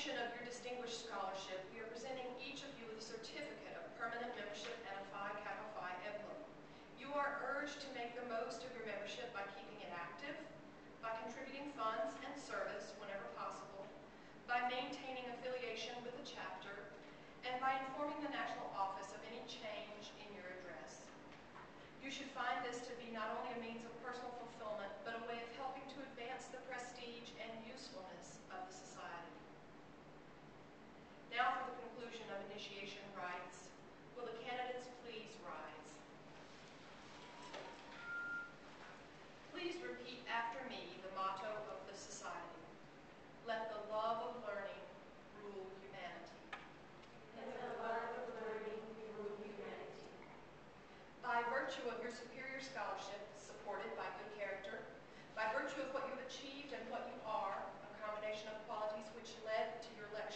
recognition of your distinguished scholarship, we are presenting each of you with a certificate of permanent membership and a Phi Kappa Phi emblem. You are urged to make the most of your membership by keeping it active, by contributing funds and service whenever possible, by maintaining affiliation with the chapter, after me the motto of the society. Let the love of learning rule humanity. Let the love of learning rule humanity. By virtue of your superior scholarship, supported by good character, by virtue of what you've achieved and what you are, a combination of qualities which led to your election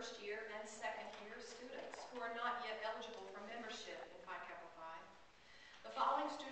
first year and second year students who are not yet eligible for membership in Phi Kappa Phi. The following students